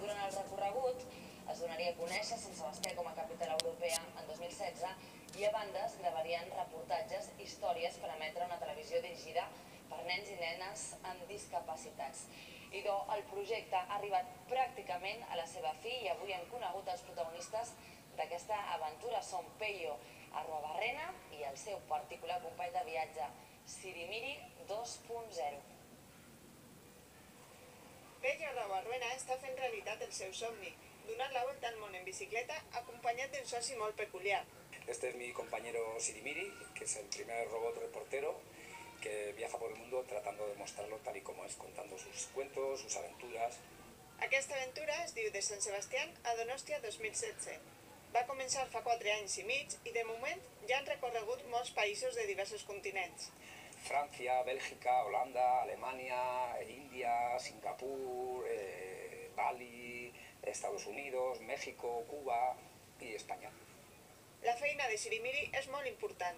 durant el recorregut es donaria a conèixer Sant Sebastià com a capital europea en 2016 i a bandes gravarien reportatges, històries per emetre una televisió dirigida per nens i nenes amb discapacitats. Idò, el projecte ha arribat pràcticament a la seva fi i avui hem conegut els protagonistes d'aquesta aventura. Són Peyo Arrobarrena i el seu particular company de viatge, Sirimiri Arrobarrena està fent realitat el seu somni, donar la volta al món en bicicleta acompanyat d'un soci molt peculiar. Este es mi compañero Sirimiri, que es el primer robot reportero que viaja por el mundo tratando de mostrarlo tal y como es, contando sus cuentos, sus aventuras. Aquesta aventura es diu de Sant Sebastián a Donòstia 2016. Va començar fa 4 anys i mig i de moment ja han recorregut molts països de diversos continents. Francia, Bélgica, Holanda, Alemania, India, Singapur, Estados Unidos, México, Cuba y España. La feina de Sirimiri és molt important.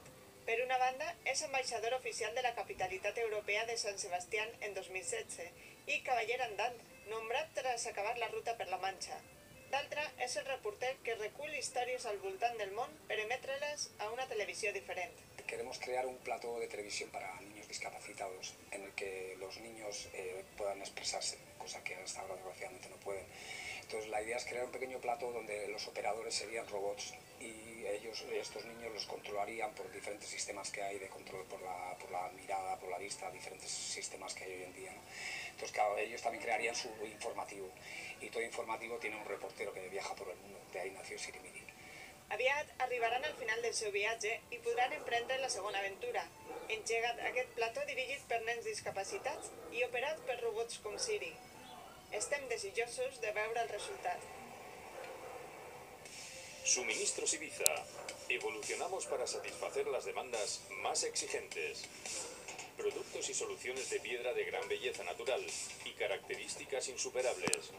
Per una banda, és ambaixador oficial de la capitalitat europea de Sant Sebastián en 2016 i cavaller andant, nombrat tras acabar la ruta per la Manxa. D'altra, és el reporter que recull històries al voltant del món per emetre-les a una televisió diferent. Queremos crear un plató de televisión para niños discapacitados en el que los niños eh, puedan expresarse, cosa que hasta ahora desgraciadamente no pueden. Entonces la idea es crear un pequeño plató donde los operadores serían robots y ellos, estos niños los controlarían por diferentes sistemas que hay de control por la, por la mirada, por la vista, diferentes sistemas que hay hoy en día. ¿no? Entonces claro, ellos también crearían su informativo y todo informativo tiene un reportero que viaja por el mundo, de ahí nació Sirimiri. Aviat arribaran al final del seu viatge i podran emprendre la segona aventura, engegat aquest plató dirigit per nens discapacitats i operat per robots com Siri. Estem desitjosos de veure el resultat. Suministros Ibiza. Evolucionamos para satisfacer las demandas más exigentes. Productos y soluciones de piedra de gran belleza natural y características insuperables.